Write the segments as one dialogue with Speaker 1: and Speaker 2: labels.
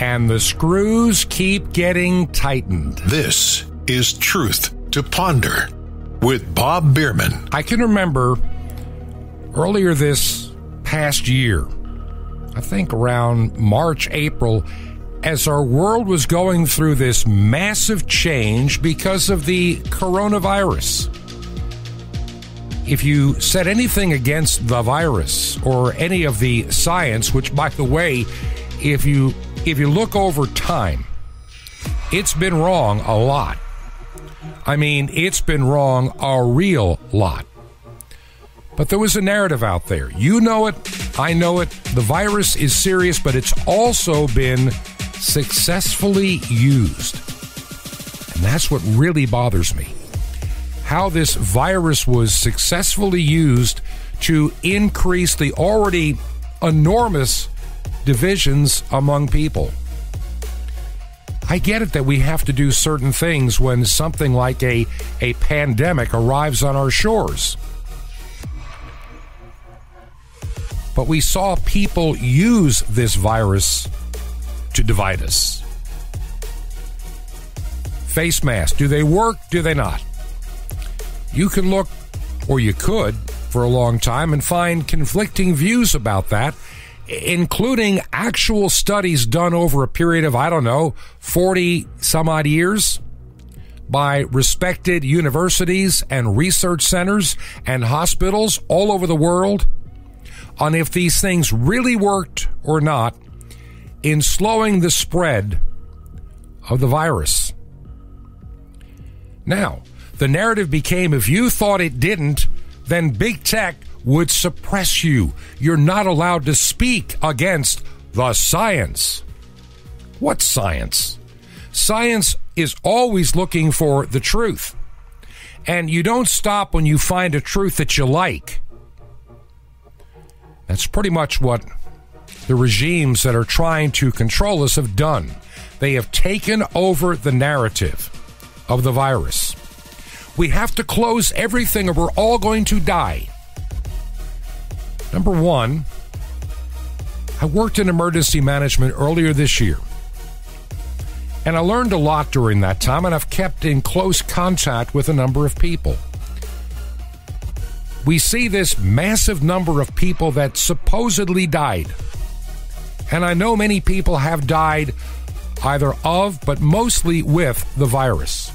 Speaker 1: and the screws keep getting tightened.
Speaker 2: This is Truth to Ponder with Bob Bierman.
Speaker 1: I can remember earlier this past year, I think around March, April, as our world was going through this massive change because of the coronavirus. If you said anything against the virus or any of the science, which by the way, if you if you look over time, it's been wrong a lot. I mean, it's been wrong a real lot. But there was a narrative out there. You know it, I know it. The virus is serious, but it's also been successfully used. And that's what really bothers me. How this virus was successfully used to increase the already enormous divisions among people. I get it that we have to do certain things when something like a, a pandemic arrives on our shores. But we saw people use this virus to divide us. Face masks, do they work? Do they not? You can look, or you could, for a long time and find conflicting views about that, including actual studies done over a period of, I don't know, 40 some odd years by respected universities and research centers and hospitals all over the world on if these things really worked or not in slowing the spread of the virus. Now, the narrative became if you thought it didn't, then big tech would suppress you. You're not allowed to speak against the science. What science? Science is always looking for the truth. And you don't stop when you find a truth that you like. That's pretty much what the regimes that are trying to control us have done. They have taken over the narrative of the virus. We have to close everything or we're all going to die. Number one, I worked in emergency management earlier this year. And I learned a lot during that time, and I've kept in close contact with a number of people. We see this massive number of people that supposedly died. And I know many people have died either of, but mostly with the virus.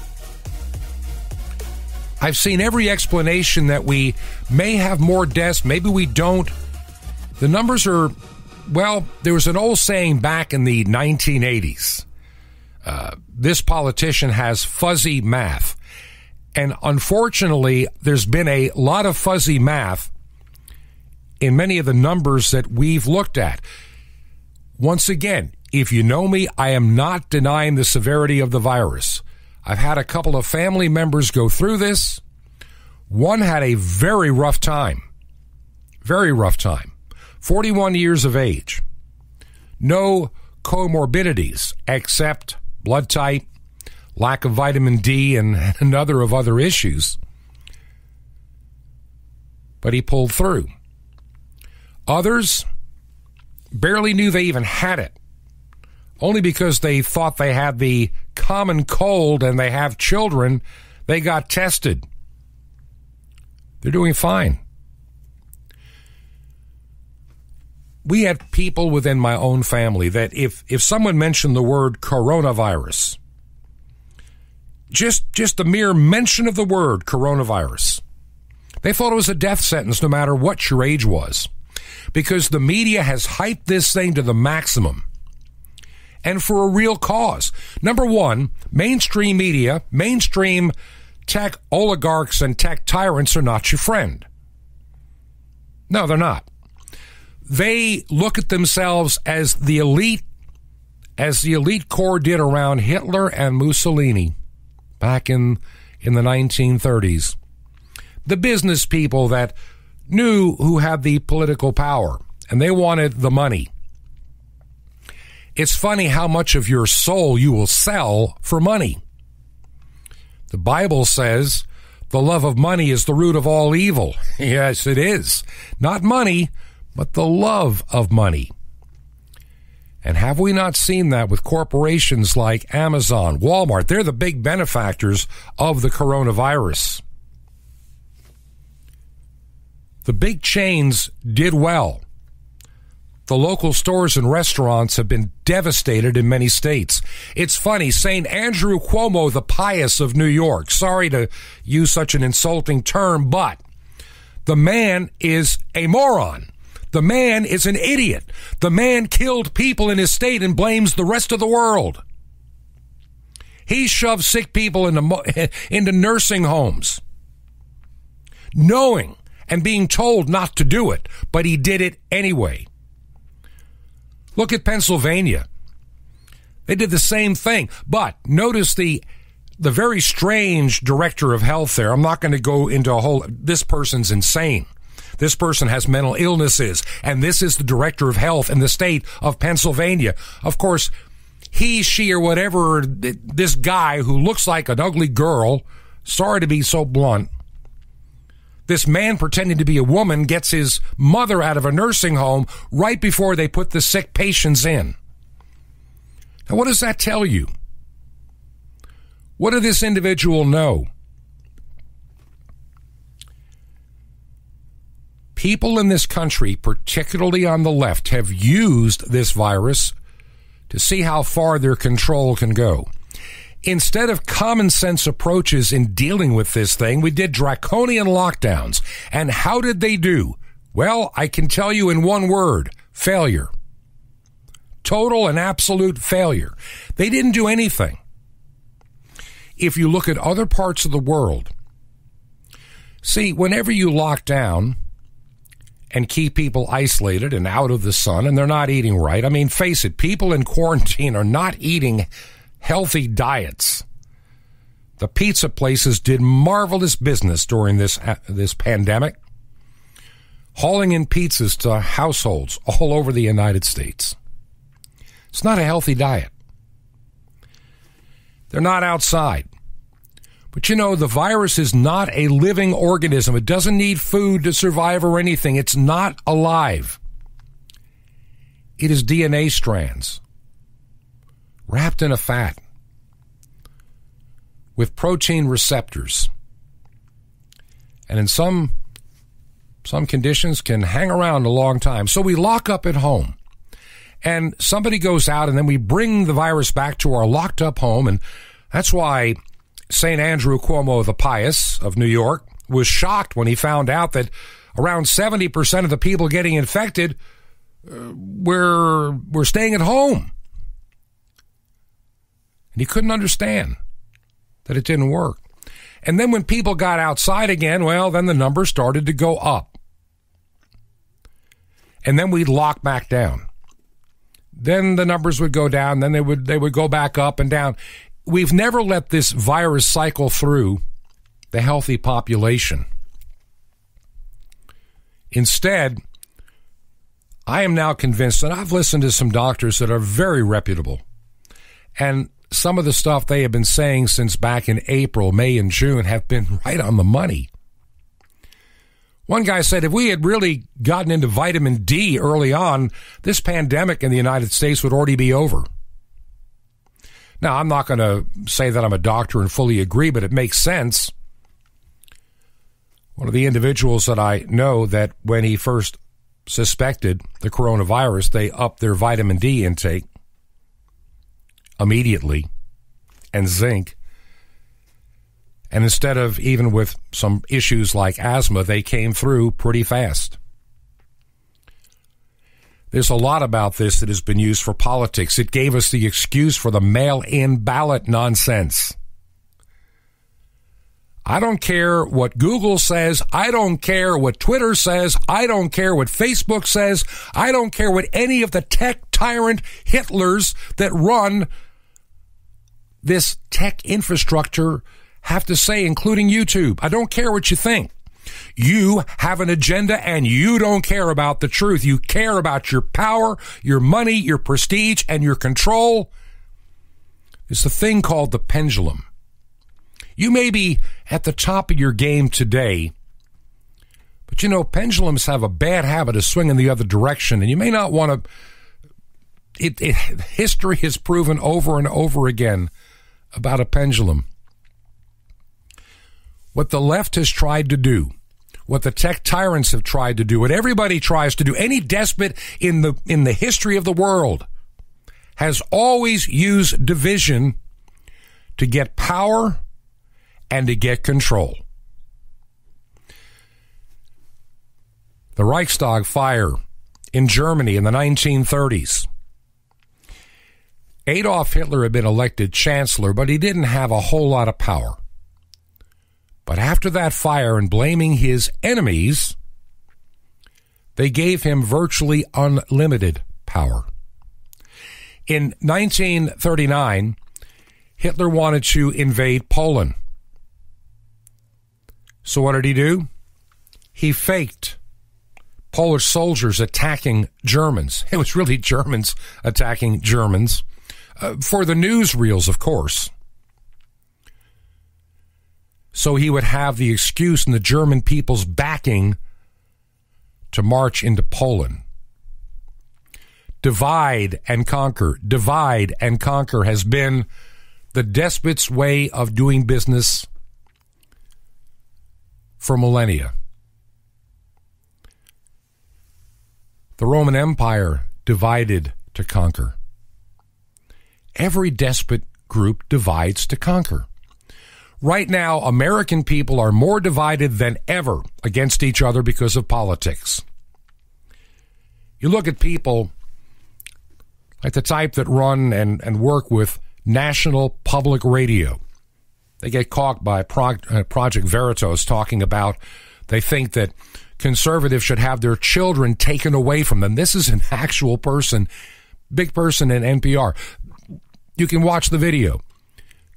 Speaker 1: I've seen every explanation that we may have more deaths, maybe we don't. The numbers are, well, there was an old saying back in the 1980s. Uh, this politician has fuzzy math. And unfortunately, there's been a lot of fuzzy math in many of the numbers that we've looked at. Once again, if you know me, I am not denying the severity of the virus. I've had a couple of family members go through this. One had a very rough time. Very rough time. 41 years of age. No comorbidities except blood type, lack of vitamin D, and another of other issues. But he pulled through. Others barely knew they even had it only because they thought they had the common cold and they have children, they got tested. They're doing fine. We had people within my own family that if, if someone mentioned the word coronavirus, just just the mere mention of the word coronavirus, they thought it was a death sentence no matter what your age was. Because the media has hyped this thing to the maximum and for a real cause. Number one, mainstream media, mainstream tech oligarchs and tech tyrants are not your friend. No, they're not. They look at themselves as the elite, as the elite core did around Hitler and Mussolini back in, in the 1930s. The business people that knew who had the political power and they wanted the money. It's funny how much of your soul you will sell for money. The Bible says the love of money is the root of all evil. yes, it is. Not money, but the love of money. And have we not seen that with corporations like Amazon, Walmart? They're the big benefactors of the coronavirus. The big chains did well. The local stores and restaurants have been devastated in many states. It's funny, St. Andrew Cuomo, the pious of New York, sorry to use such an insulting term, but the man is a moron. The man is an idiot. The man killed people in his state and blames the rest of the world. He shoved sick people into, into nursing homes, knowing and being told not to do it, but he did it anyway. Look at Pennsylvania. They did the same thing. But notice the the very strange director of health there. I'm not going to go into a whole this person's insane. This person has mental illnesses and this is the director of health in the state of Pennsylvania. Of course, he, she or whatever this guy who looks like an ugly girl, sorry to be so blunt, this man pretending to be a woman gets his mother out of a nursing home right before they put the sick patients in. Now, what does that tell you? What did this individual know? People in this country, particularly on the left, have used this virus to see how far their control can go instead of common sense approaches in dealing with this thing, we did draconian lockdowns. And how did they do? Well, I can tell you in one word failure. Total and absolute failure. They didn't do anything. If you look at other parts of the world, see, whenever you lock down, and keep people isolated and out of the sun and they're not eating right. I mean, face it, people in quarantine are not eating healthy diets. The pizza places did marvelous business during this uh, this pandemic, hauling in pizzas to households all over the United States. It's not a healthy diet. They're not outside. But you know, the virus is not a living organism. It doesn't need food to survive or anything. It's not alive. It is DNA strands wrapped in a fat with protein receptors. And in some some conditions can hang around a long time. So we lock up at home. And somebody goes out and then we bring the virus back to our locked up home and that's why St. Andrew Cuomo the Pious of New York was shocked when he found out that around 70% of the people getting infected uh, were were staying at home. And he couldn't understand that it didn't work. And then when people got outside again, well, then the numbers started to go up. And then we'd lock back down. Then the numbers would go down, then they would they would go back up and down. We've never let this virus cycle through the healthy population. Instead, I am now convinced, and I've listened to some doctors that are very reputable, and some of the stuff they have been saying since back in April, May, and June have been right on the money. One guy said if we had really gotten into vitamin D early on, this pandemic in the United States would already be over. Now, I'm not going to say that I'm a doctor and fully agree, but it makes sense. One of the individuals that I know that when he first suspected the coronavirus, they upped their vitamin D intake immediately and zinc. And instead of even with some issues like asthma, they came through pretty fast. There's a lot about this that has been used for politics. It gave us the excuse for the mail in ballot nonsense. I don't care what Google says. I don't care what Twitter says. I don't care what Facebook says. I don't care what any of the tech tyrant Hitlers that run this tech infrastructure have to say, including YouTube. I don't care what you think. You have an agenda and you don't care about the truth. You care about your power, your money, your prestige, and your control. It's a thing called the pendulum. You may be at the top of your game today, but you know, pendulums have a bad habit of swinging the other direction, and you may not want to it, it, history has proven over and over again about a pendulum. What the left has tried to do, what the tech tyrants have tried to do, what everybody tries to do, any despot in the in the history of the world has always used division to get power and to get control. The Reichstag fire in Germany in the 1930s. Adolf Hitler had been elected chancellor, but he didn't have a whole lot of power. But after that fire and blaming his enemies, they gave him virtually unlimited power. In 1939, Hitler wanted to invade Poland. So what did he do? He faked Polish soldiers attacking Germans. It was really Germans attacking Germans. Uh, for the newsreels, of course. So he would have the excuse and the German people's backing to march into Poland. Divide and conquer, divide and conquer has been the despot's way of doing business for millennia. The Roman Empire divided to conquer. Every despot group divides to conquer. Right now, American people are more divided than ever against each other because of politics. You look at people like the type that run and, and work with National Public Radio. They get caught by uh, Project Veritas talking about they think that conservatives should have their children taken away from them. This is an actual person, big person in NPR. You can watch the video.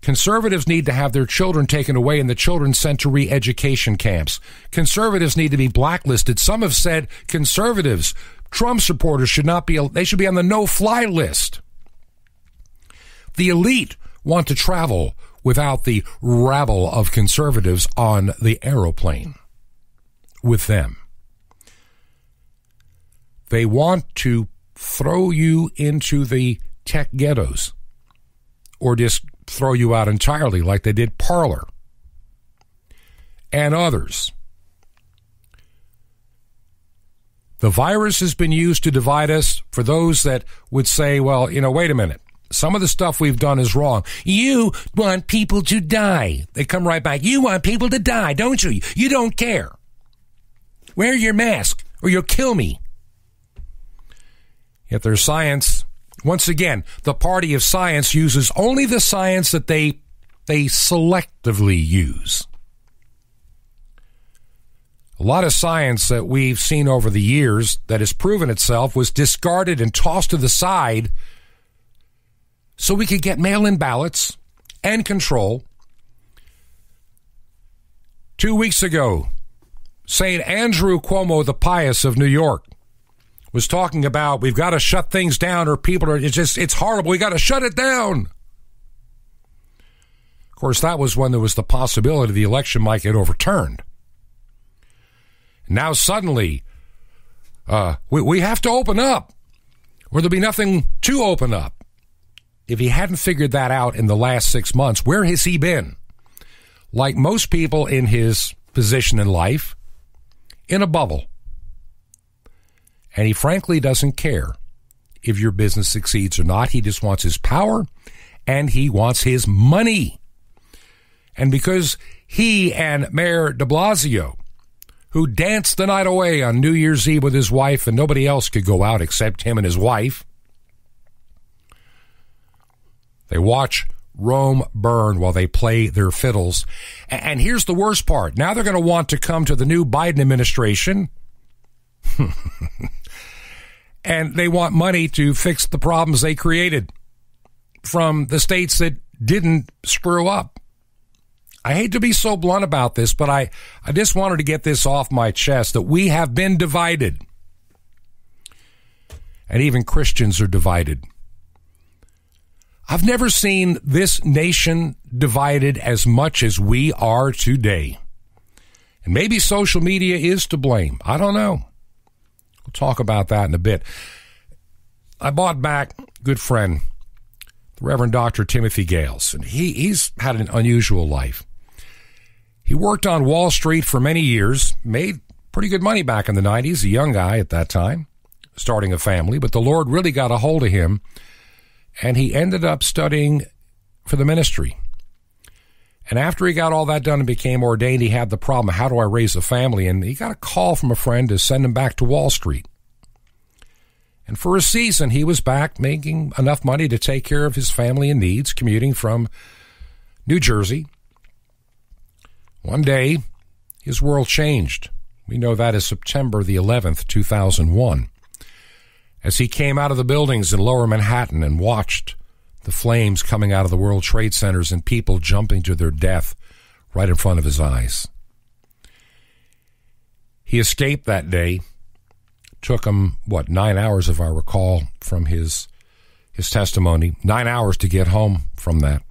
Speaker 1: Conservatives need to have their children taken away and the children sent to re education camps. Conservatives need to be blacklisted. Some have said conservatives, Trump supporters should not be, they should be on the no fly list. The elite want to travel without the rabble of conservatives on the aeroplane with them. They want to throw you into the tech ghettos or just throw you out entirely like they did Parler and others. The virus has been used to divide us for those that would say, well, you know, wait a minute. Some of the stuff we've done is wrong. You want people to die. They come right back. You want people to die, don't you? You don't care. Wear your mask or you'll kill me. Yet there's science. Once again, the party of science uses only the science that they they selectively use. A lot of science that we've seen over the years that has proven itself was discarded and tossed to the side so we could get mail in ballots and control. Two weeks ago, St. Andrew Cuomo, the pious of New York, was talking about we've got to shut things down or people are, it's just, it's horrible. We got to shut it down. Of course, that was when there was the possibility the election might get overturned. Now suddenly, uh, we, we have to open up or there'll be nothing to open up if he hadn't figured that out in the last six months, where has he been? Like most people in his position in life, in a bubble. And he frankly doesn't care if your business succeeds or not. He just wants his power and he wants his money. And because he and Mayor de Blasio, who danced the night away on New Year's Eve with his wife and nobody else could go out except him and his wife, they watch Rome burn while they play their fiddles. And here's the worst part. Now they're going to want to come to the new Biden administration. and they want money to fix the problems they created from the states that didn't screw up. I hate to be so blunt about this, but I, I just wanted to get this off my chest that we have been divided. And even Christians are divided. I've never seen this nation divided as much as we are today. And maybe social media is to blame. I don't know. We'll talk about that in a bit. I bought back good friend, the Reverend Dr. Timothy Gahles, and he, he's had an unusual life. He worked on Wall Street for many years, made pretty good money back in the 90s, a young guy at that time, starting a family, but the Lord really got a hold of him, and he ended up studying for the ministry. And after he got all that done and became ordained, he had the problem how do I raise a family? And he got a call from a friend to send him back to Wall Street. And for a season, he was back making enough money to take care of his family and needs, commuting from New Jersey one day, his world changed. We know that is September the 11th, 2001. As he came out of the buildings in lower Manhattan and watched the flames coming out of the World Trade Centers and people jumping to their death right in front of his eyes. He escaped that day. Took him, what, nine hours, if I recall, from his, his testimony. Nine hours to get home from that.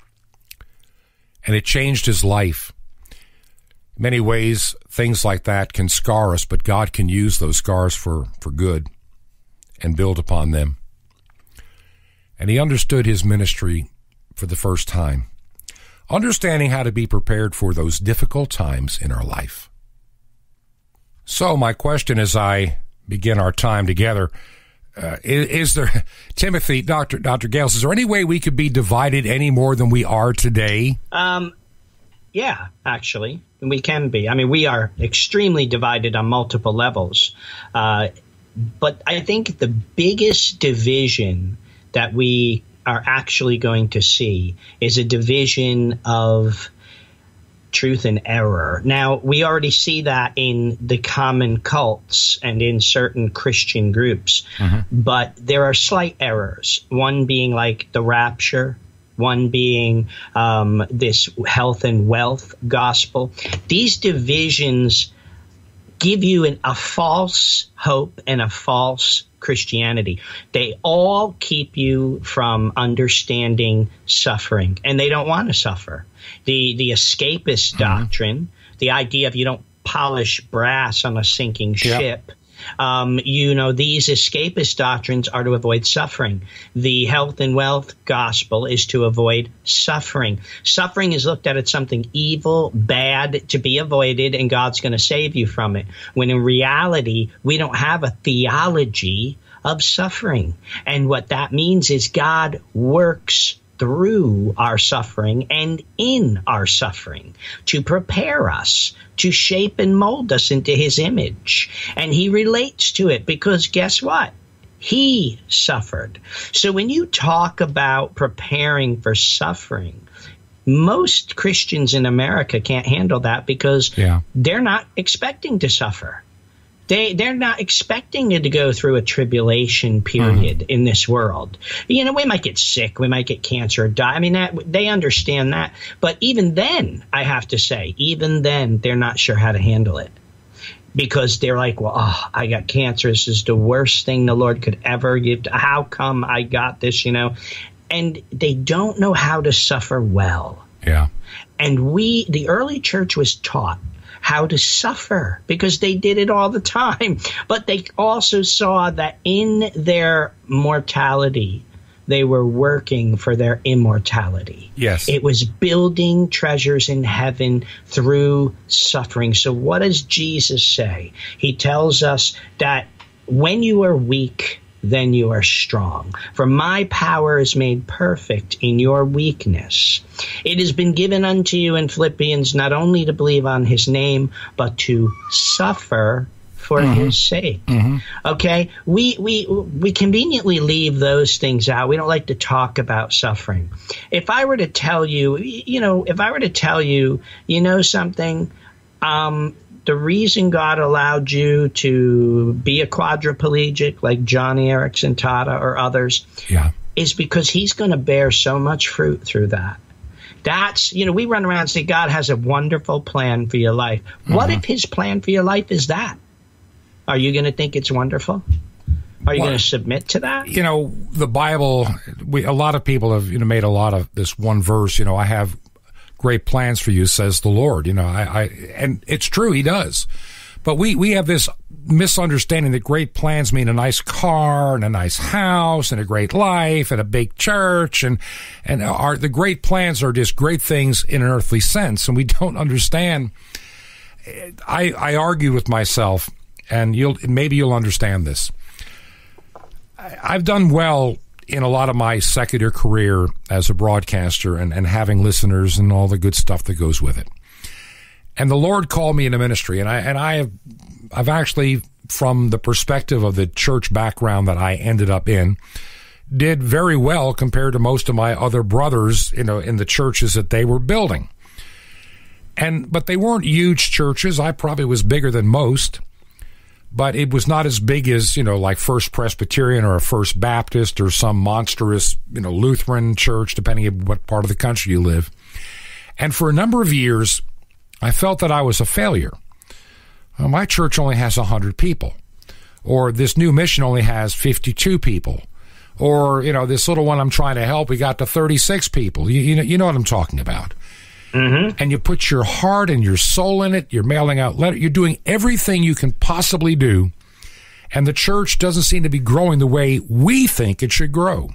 Speaker 1: And it changed his life many ways, things like that can scar us, but God can use those scars for, for good and build upon them. And he understood his ministry for the first time, understanding how to be prepared for those difficult times in our life. So, my question as I begin our time together uh, is, is, there, Timothy, Dr. Dr. Gahles, is there any way we could be divided any more than we are today?
Speaker 3: Um, yeah, actually, we can be. I mean, we are extremely divided on multiple levels. Uh, but I think the biggest division that we are actually going to see is a division of truth and error. Now, we already see that in the common cults and in certain Christian groups, mm-hmm. but there are slight errors. One being like the rapture, one being um, this health and wealth gospel. These divisions give you an, a false hope and a false Christianity. They all keep you from understanding suffering, and they don't want to suffer. The the escapist mm-hmm. doctrine, the idea of you don't polish brass on a sinking yep. ship um, you know, these escapist doctrines are to avoid suffering. The health and wealth gospel is to avoid suffering. Suffering is looked at as something evil, bad, to be avoided, and God's going to save you from it. When in reality, we don't have a theology of suffering. And what that means is God works through our suffering and in our suffering to prepare us, to shape and mold us into his image. And he relates to it because guess what? He suffered. So when you talk about preparing for suffering, most Christians in America can't handle that because yeah. they're not expecting to suffer. They they're not expecting it to go through a tribulation period mm-hmm. in this world. You know, we might get sick, we might get cancer, or die. I mean, that, they understand that. But even then, I have to say, even then, they're not sure how to handle it because they're like, well, oh, I got cancer. This is the worst thing the Lord could ever give. To, how come I got this? You know, and they don't know how to suffer well.
Speaker 1: Yeah.
Speaker 3: And we, the early church was taught how to suffer because they did it all the time. But they also saw that in their mortality, they were working for their immortality.
Speaker 1: Yes.
Speaker 3: It was building treasures in heaven through suffering. So, what does Jesus say? He tells us that when you are weak, then you are strong. For my power is made perfect in your weakness. It has been given unto you in Philippians not only to believe on his name, but to suffer for mm-hmm. his sake. Mm-hmm. Okay? We, we, we conveniently leave those things out. We don't like to talk about suffering. If I were to tell you, you know, if I were to tell you, you know something, um, the reason God allowed you to be a quadriplegic like Joni Eareckson Tada or others
Speaker 1: yeah.
Speaker 3: is because He's going to bear so much fruit through that. That's, you know, we run around and say God has a wonderful plan for your life. Mm-hmm. What if His plan for your life is that? Are you going to think it's wonderful? Are you well, going to submit to that?
Speaker 1: You know, the Bible. We, a lot of people have you know made a lot of this one verse. You know, I have great plans for you, says the Lord. You know, I, I and it's true, He does. But we, we have this misunderstanding that great plans mean a nice car and a nice house and a great life and a big church and and our the great plans are just great things in an earthly sense and we don't understand I I argued with myself and you'll maybe you'll understand this. I've done well in a lot of my secular career as a broadcaster and, and having listeners and all the good stuff that goes with it. And the Lord called me into ministry, and I and I have I've actually, from the perspective of the church background that I ended up in, did very well compared to most of my other brothers, you know, in the churches that they were building. And but they weren't huge churches. I probably was bigger than most but it was not as big as you know like First Presbyterian or a First Baptist or some monstrous you know Lutheran church, depending on what part of the country you live. And for a number of years, I felt that I was a failure. Well, my church only has hundred people, or this new mission only has fifty-two people, or you know this little one I'm trying to help, we got to thirty-six people. You, you know, you know what I'm talking about. Mm-hmm. And you put your heart and your soul in it. You're mailing out letters. You're doing everything you can possibly do. And the church doesn't seem to be growing the way we think it should grow.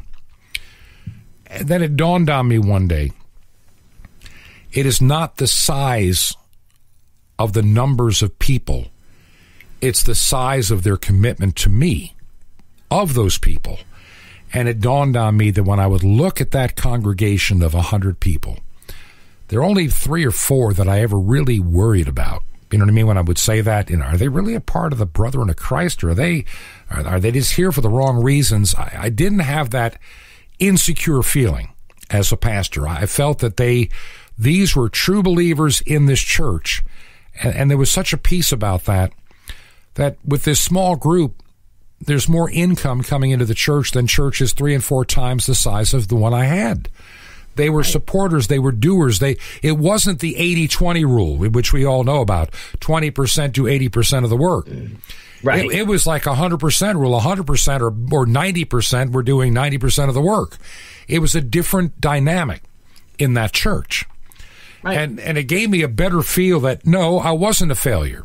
Speaker 1: And then it dawned on me one day it is not the size of the numbers of people, it's the size of their commitment to me, of those people. And it dawned on me that when I would look at that congregation of a hundred people, there are only three or four that I ever really worried about. You know what I mean? When I would say that, you know, are they really a part of the Brethren of Christ, or are they, are, are they just here for the wrong reasons? I, I didn't have that insecure feeling as a pastor. I felt that they, these were true believers in this church, and, and there was such a peace about that. That with this small group, there's more income coming into the church than churches three and four times the size of the one I had. They were supporters. They were doers. They, it wasn't the 80-20 rule, which we all know about. 20% do 80% of the work. Mm.
Speaker 3: Right.
Speaker 1: It, it was like a 100% rule. 100% or, or 90% were doing 90% of the work. It was a different dynamic in that church. Right. And, and it gave me a better feel that no, I wasn't a failure.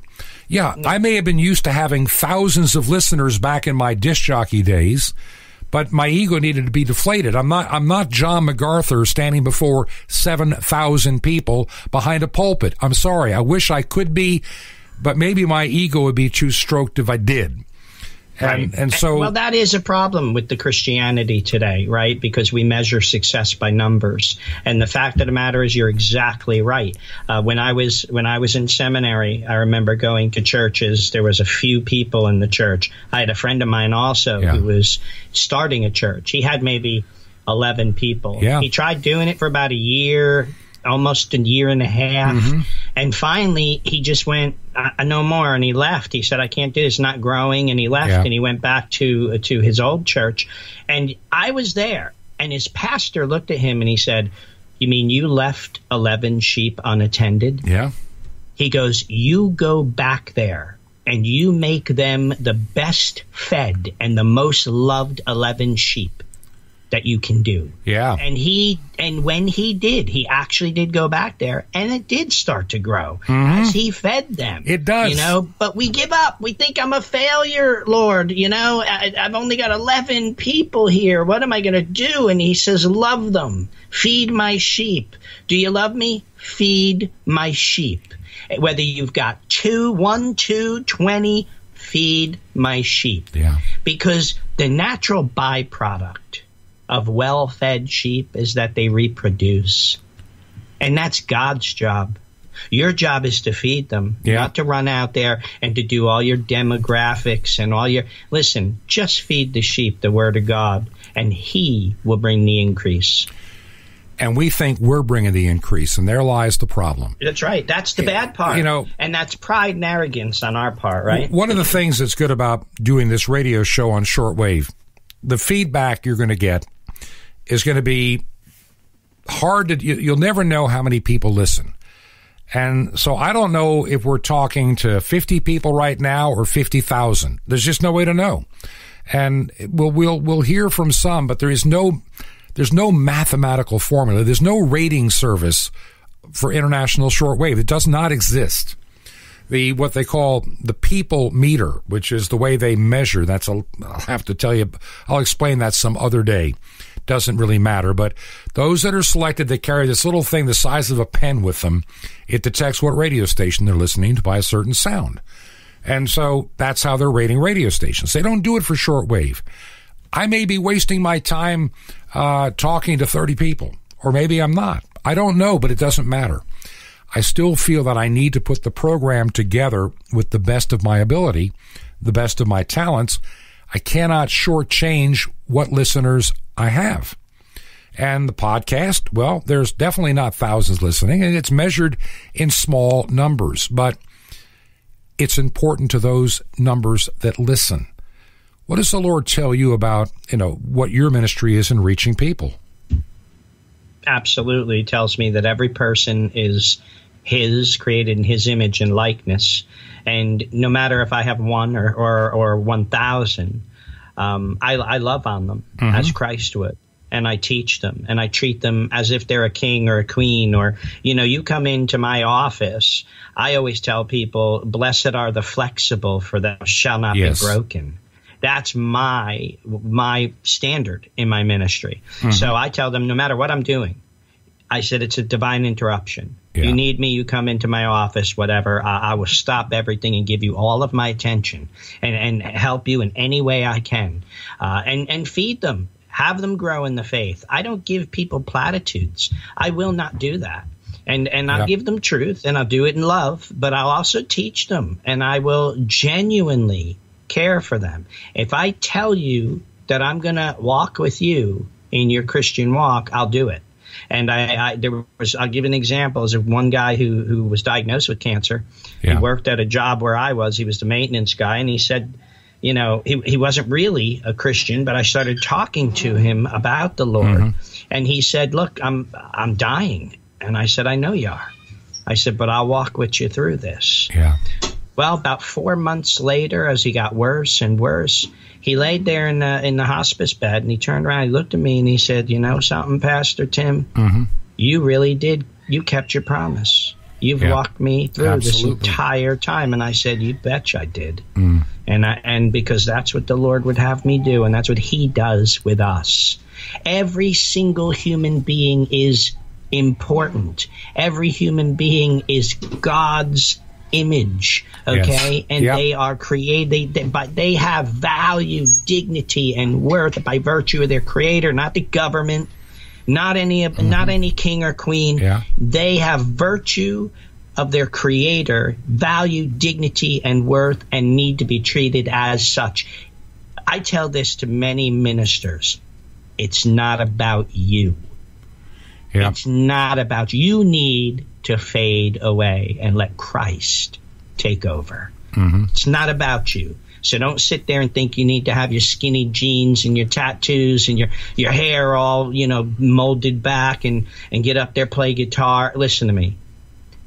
Speaker 1: Yeah, no. I may have been used to having thousands of listeners back in my disc jockey days but my ego needed to be deflated. I'm not, I'm not John MacArthur standing before 7,000 people behind a pulpit. I'm sorry. I wish I could be, but maybe my ego would be too stroked if I did. And, right. and so,
Speaker 3: well, that is a problem with the Christianity today, right? Because we measure success by numbers. And the fact of the matter is, you're exactly right. Uh, when I was when I was in seminary, I remember going to churches. There was a few people in the church. I had a friend of mine also yeah. who was starting a church. He had maybe 11 people. Yeah. He tried doing it for about a year, almost a year and a half. Mm-hmm. And finally, he just went, I, no more. And he left. He said, I can't do this. not growing. And he left yeah. and he went back to, uh, to his old church. And I was there. And his pastor looked at him and he said, You mean you left 11 sheep unattended?
Speaker 1: Yeah.
Speaker 3: He goes, You go back there and you make them the best fed and the most loved 11 sheep that you can do.
Speaker 1: Yeah.
Speaker 3: And he and when he did, he actually did go back there and it did start to grow mm-hmm. as he fed them.
Speaker 1: It does.
Speaker 3: You know, but we give up. We think I'm a failure, Lord. You know, I, I've only got 11 people here. What am I going to do? And he says, love them. Feed my sheep. Do you love me? Feed my sheep. Whether you've got two, one, two, twenty, feed my sheep.
Speaker 1: Yeah.
Speaker 3: Because the natural byproduct of well fed sheep is that they reproduce. And that's God's job. Your job is to feed them, yeah. not to run out there and to do all your demographics and all your. Listen, just feed the sheep the word of God, and He will bring the increase.
Speaker 1: And we think we're bringing the increase, and there lies the problem.
Speaker 3: That's right. That's the bad part. You know, and that's pride and arrogance on our part, right?
Speaker 1: One of the things that's good about doing this radio show on shortwave, the feedback you're going to get is going to be hard to, you'll never know how many people listen. And so I don't know if we're talking to 50 people right now or 50,000. There's just no way to know. And we'll, we'll, we'll hear from some, but there is no, there's no mathematical formula. There's no rating service for international shortwave. It does not exist. the what they call the people meter, which is the way they measure. That's a, I'll have to tell you. I'll explain that some other day. Doesn't really matter, but those that are selected, they carry this little thing the size of a pen with them. It detects what radio station they're listening to by a certain sound. And so that's how they're rating radio stations. They don't do it for shortwave. I may be wasting my time uh, talking to 30 people, or maybe I'm not. I don't know, but it doesn't matter. I still feel that I need to put the program together with the best of my ability, the best of my talents. I cannot shortchange what listeners I have. And the podcast, well, there's definitely not thousands listening, and it's measured in small numbers, but it's important to those numbers that listen. What does the Lord tell you about, you know, what your ministry is in reaching people?
Speaker 3: Absolutely tells me that every person is his, created in his image and likeness. And no matter if I have one or, or, or 1,000, um, I, I love on them mm-hmm. as Christ would and I teach them and I treat them as if they're a king or a queen or you know you come into my office I always tell people blessed are the flexible for thou shall not yes. be broken that's my my standard in my ministry mm-hmm. so I tell them no matter what I'm doing I said it's a divine interruption yeah. You need me, you come into my office, whatever. I, I, will stop everything and give you all of my attention and, and help you in any way I can. Uh, and, and feed them, have them grow in the faith. I don't give people platitudes. I will not do that. And, and I'll give them truth and I'll do it in love, but I'll also teach them and I will genuinely care for them. If I tell you that I'm going to walk with you in your Christian walk, I'll do it. And I, I there was I'll give an example as of one guy who who was diagnosed with cancer. Yeah. He worked at a job where I was. He was the maintenance guy, and he said, you know, he he wasn't really a Christian, but I started talking to him about the Lord, mm-hmm. and he said, "Look, I'm I'm dying," and I said, "I know you are." I said, "But I'll walk with you through this."
Speaker 1: Yeah.
Speaker 3: Well, about four months later, as he got worse and worse, he laid there in the in the hospice bed, and he turned around, he looked at me, and he said, "You know something, Pastor Tim, mm-hmm. you really did. You kept your promise. You've walked me through Absolutely. this entire time." And I said, "You betch I did." Mm. And I, and because that's what the Lord would have me do, and that's what He does with us. Every single human being is important. Every human being is God's image okay yes. and yep. they are created they, but they have value dignity and worth by virtue of their creator not the government not any mm-hmm. not any king or queen yeah. they have virtue of their creator value dignity and worth and need to be treated as such i tell this to many ministers it's not about you yeah. it's not about you. you need to fade away and let Christ take over. Mm-hmm. It's not about you. So don't sit there and think you need to have your skinny jeans and your tattoos and your, your hair all, you know, molded back and, and get up there, play guitar. Listen to me.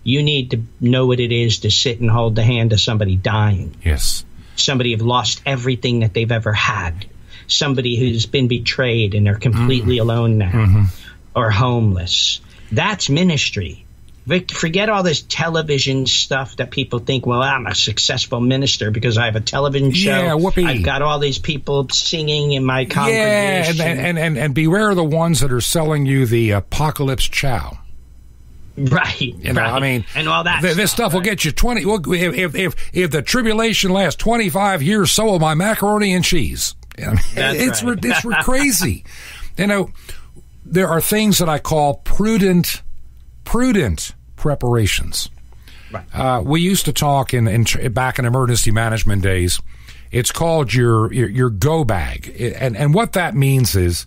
Speaker 3: You need to know what it is to sit and hold the hand of somebody dying.
Speaker 1: Yes.
Speaker 3: Somebody who've lost everything that they've ever had. Somebody who's been betrayed and they're completely mm-hmm. alone now mm-hmm. or homeless. That's ministry. Forget all this television stuff that people think, well, I'm a successful minister because I have a television show.
Speaker 1: Yeah, whoopee.
Speaker 3: I've got all these people singing in my congregation.
Speaker 1: Yeah, and, and, and, and beware of the ones that are selling you the apocalypse chow.
Speaker 3: Right.
Speaker 1: You know,
Speaker 3: right.
Speaker 1: I mean,
Speaker 3: and all that.
Speaker 1: Th- this stuff, right. will get you twenty. Well, if, if if the tribulation lasts twenty five years, so will my macaroni and cheese. I mean, it's right. it's crazy. you know, there are things that I call prudent prudent preparations. Right. Uh, we used to talk in, in, back in emergency management days. It's called your, your, your go bag, and and what that means is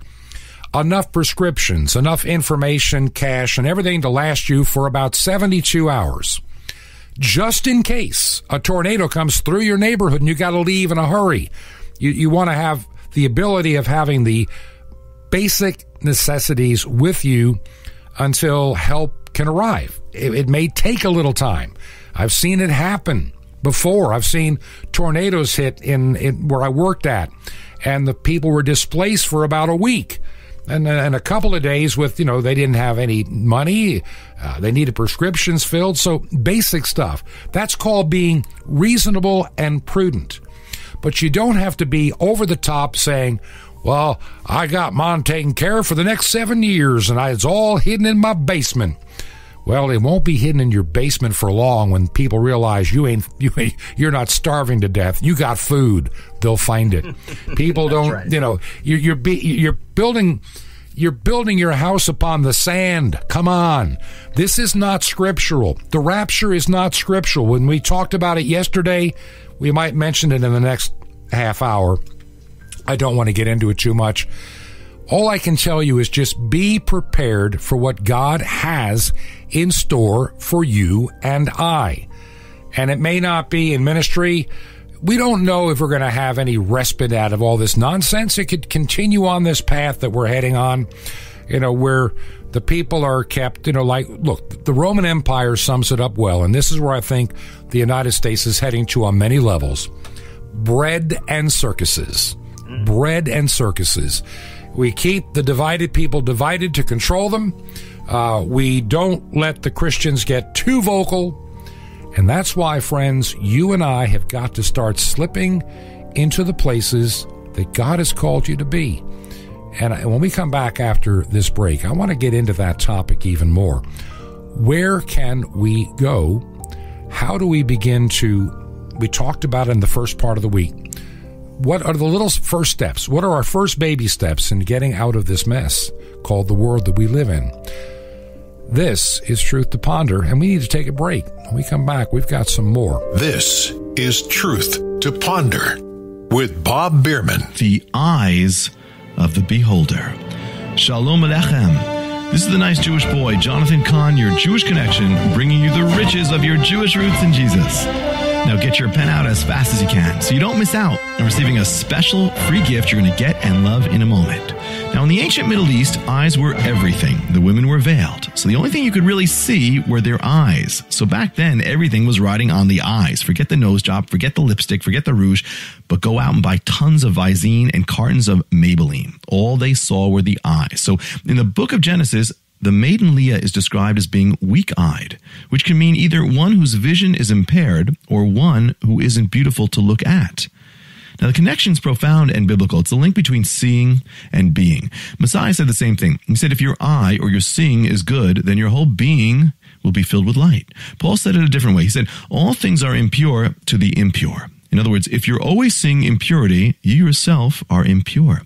Speaker 1: enough prescriptions, enough information, cash, and everything to last you for about seventy two hours, just in case a tornado comes through your neighborhood and you got to leave in a hurry. You you want to have the ability of having the basic necessities with you until help can arrive. It, it may take a little time. I've seen it happen before. I've seen tornadoes hit in, in where I worked at, and the people were displaced for about a week. and, and a couple of days with, you know, they didn't have any money. Uh, they needed prescriptions filled. So basic stuff. That's called being reasonable and prudent. But you don't have to be over the top saying, well, I got mine taken care of for the next seven years and I, it's all hidden in my basement. Well, it won't be hidden in your basement for long when people realize you ain't you ain't, you're not starving to death. You got food. They'll find it. People don't,
Speaker 3: right.
Speaker 1: you know, you're you're, be, you're building you're building your house upon the sand. Come on. This is not scriptural. The rapture is not scriptural. When we talked about it yesterday, we might mention it in the next half hour. I don't want to get into it too much. All I can tell you is just be prepared for what God has in store for you and I. And it may not be in ministry. We don't know if we're going to have any respite out of all this nonsense. It could continue on this path that we're heading on, you know, where the people are kept, you know, like, look, the Roman Empire sums it up well. And this is where I think the United States is heading to on many levels bread and circuses. Bread and circuses. We keep the divided people divided to control them. Uh, we don't let the Christians get too vocal. And that's why, friends, you and I have got to start slipping into the places that God has called you to be. And when we come back after this break, I want to get into that topic even more. Where can we go? How do we begin to? We talked about in the first part of the week. What are the little first steps? What are our first baby steps in getting out of this mess called the world that we live in? This is Truth to Ponder, and we need to take a break. When we come back, we've got some more.
Speaker 2: This is Truth to Ponder with Bob Bierman.
Speaker 4: The eyes of the beholder. Shalom Alechem. This is the nice Jewish boy, Jonathan Cahn, your Jewish connection, bringing you the riches of your Jewish roots in Jesus. Now get your pen out as fast as you can so you don't miss out on receiving a special free gift you're going to get and love in a moment. Now, in the ancient Middle East, eyes were everything. The women were veiled. So the only thing you could really see were their eyes. So back then, everything was riding on the eyes. Forget the nose job, forget the lipstick, forget the rouge, but go out and buy tons of Visine and cartons of Maybelline. All they saw were the eyes. So in the book of Genesis, the maiden Leah is described as being weak eyed, which can mean either one whose vision is impaired or one who isn't beautiful to look at. Now, the connection is profound and biblical. It's the link between seeing and being. Messiah said the same thing. He said, if your eye or your seeing is good, then your whole being will be filled with light. Paul said it a different way. He said, all things are impure to the impure. In other words, if you're always seeing impurity, you yourself are impure.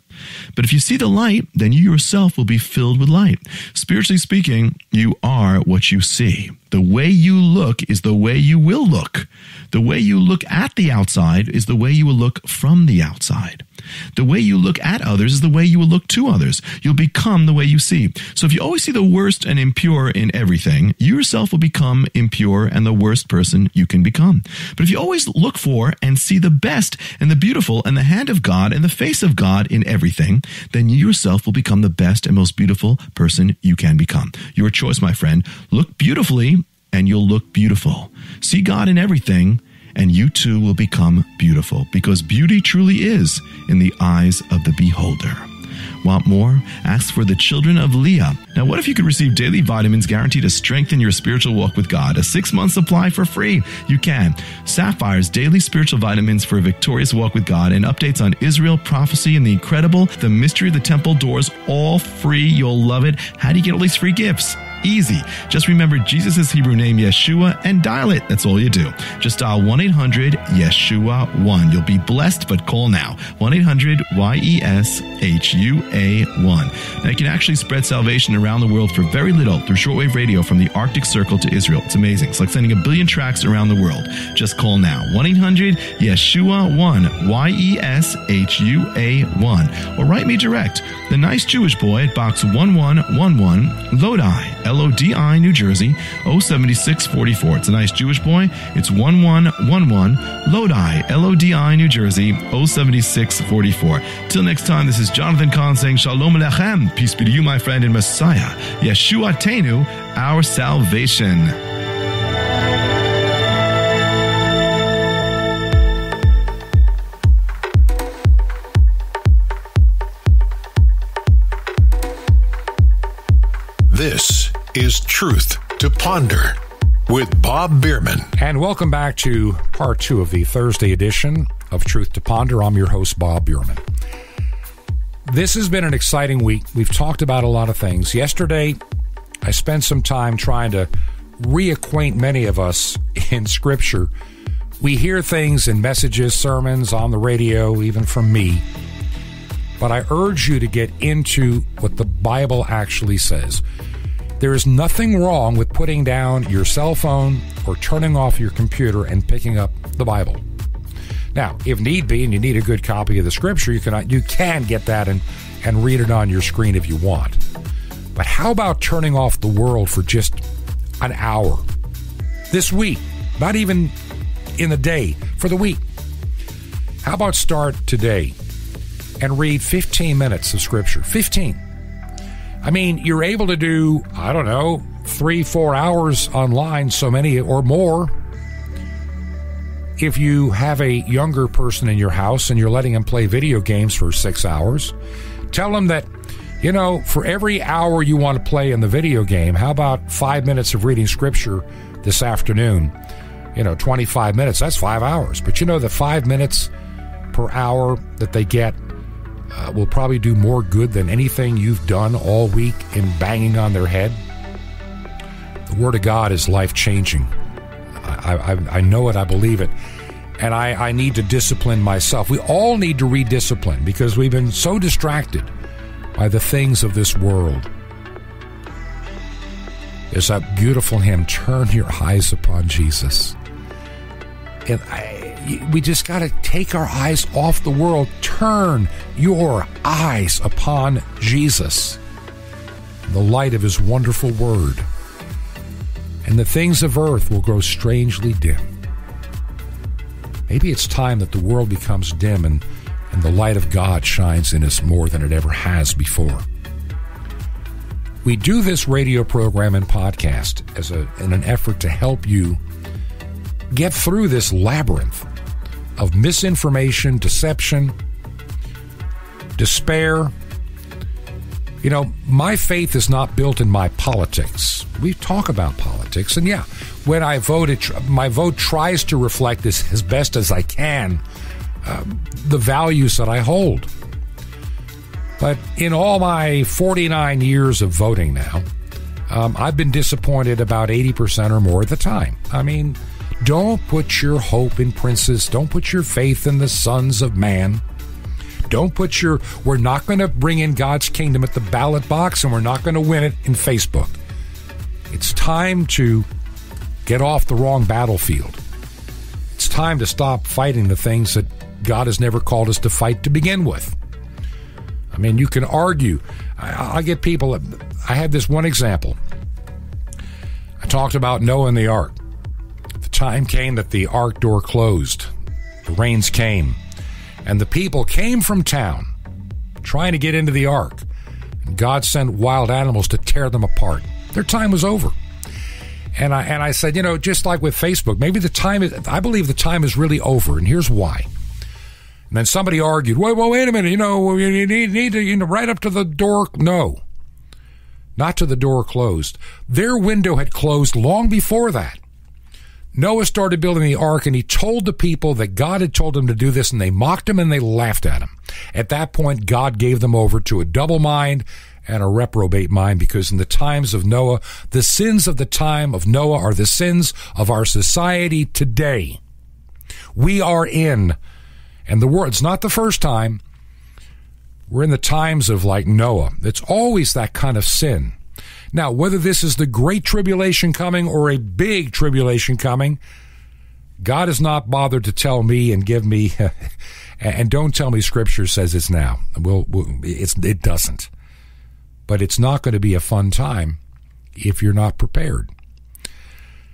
Speaker 4: But if you see the light, then you yourself will be filled with light. Spiritually speaking, you are what you see. The way you look is the way you will look. The way you look at the outside is the way you will look from the outside. The way you look at others is the way you will look to others. You'll become the way you see. So if you always see the worst and impure in everything, you yourself will become impure and the worst person you can become. But if you always look for and see the best and the beautiful and the hand of God and the face of God in everything, then you yourself will become the best and most beautiful person you can become. Your choice, my friend. Look beautifully and you'll look beautiful. See God in everything, and you too will become beautiful, because beauty truly is in the eyes of the beholder. Want more? Ask for the children of Leah. Now, what if you could receive daily vitamins guaranteed to strengthen your spiritual walk with God? A six month supply for free. You can. Sapphire's daily spiritual vitamins for a victorious walk with God and updates on Israel, prophecy, and the incredible, the mystery of the temple doors, all free. You'll love it. How do you get all these free gifts? Easy. Just remember Jesus' Hebrew name, Yeshua, and dial it. That's all you do. Just dial 1 800 Yeshua 1. You'll be blessed, but call now. 1 800 Y E S H U A 1. Now, you can actually spread salvation around the world for very little through shortwave radio from the Arctic Circle to Israel. It's amazing. It's like sending a billion tracks around the world. Just call now. 1 800 Yeshua 1. Y E S H U A 1. Or write me direct. The Nice Jewish Boy at Box 1111, Lodi. L O D I, New Jersey, 07644. It's a nice Jewish boy. It's 1111 Lodi, L O D I, New Jersey, 07644. Till next time, this is Jonathan Cahn saying Shalom Alechem. Peace be to you, my friend in Messiah. Yeshua Tenu, our salvation.
Speaker 2: This is Truth to Ponder with Bob Bierman.
Speaker 1: And welcome back to part two of the Thursday edition of Truth to Ponder. I'm your host, Bob Bierman. This has been an exciting week. We've talked about a lot of things. Yesterday, I spent some time trying to reacquaint many of us in Scripture. We hear things in messages, sermons, on the radio, even from me. But I urge you to get into what the Bible actually says. There is nothing wrong with putting down your cell phone or turning off your computer and picking up the Bible. Now, if need be, and you need a good copy of the Scripture, you can you can get that and and read it on your screen if you want. But how about turning off the world for just an hour this week? Not even in the day for the week. How about start today and read 15 minutes of Scripture? 15. I mean, you're able to do, I don't know, three, four hours online, so many or more. If you have a younger person in your house and you're letting them play video games for six hours, tell them that, you know, for every hour you want to play in the video game, how about five minutes of reading scripture this afternoon? You know, 25 minutes, that's five hours. But you know, the five minutes per hour that they get uh, will probably do more good than anything you've done all week in banging on their head. The Word of God is life changing. I, I, I, know it, I believe it. And I, I need to discipline myself. We all need to rediscipline because we've been so distracted by the things of this world. There's that beautiful hymn, Turn Your Eyes Upon Jesus. And I, we just got to take our eyes off the world. Turn your eyes upon Jesus, the light of his wonderful word. And the things of earth will grow strangely dim. Maybe it's time that the world becomes dim and, and the light of God shines in us more than it ever has before. We do this radio program and podcast as a, in an effort to help you get through this labyrinth of misinformation, deception, despair. You know, my faith is not built in my politics. We talk about politics, and yeah, when I vote, it, my vote tries to reflect this as best as I can um, the values that I hold. But in all my 49 years of voting now, um, I've been disappointed about 80% or more of the time. I mean, don't put your hope in princes. Don't put your faith in the sons of man. Don't put your, we're not going to bring in God's kingdom at the ballot box and we're not going to win it in Facebook. It's time to get off the wrong battlefield. It's time to stop fighting the things that God has never called us to fight to begin with. I mean, you can argue. I, I get people, I had this one example. I talked about Noah and the ark time came that the ark door closed. The rains came, and the people came from town trying to get into the ark. God sent wild animals to tear them apart. Their time was over. And I and I said, you know, just like with Facebook, maybe the time is I believe the time is really over, and here's why. And then somebody argued, wait, well, wait a minute, you know, you need, need to, you know, right up to the door. No, not to the door closed. Their window had closed long before that. Noah started building the ark and he told the people that God had told him to do this and they mocked him and they laughed at him. At that point, God gave them over to a double mind and a reprobate mind because in the times of Noah, the sins of the time of Noah are the sins of our society today. We are in, and the world, it's not the first time, we're in the times of like Noah. It's always that kind of sin. Now, whether this is the great tribulation coming or a big tribulation coming, God has not bothered to tell me and give me, and don't tell me Scripture says it's now. Well, it doesn't. But it's not going to be a fun time if you're not prepared.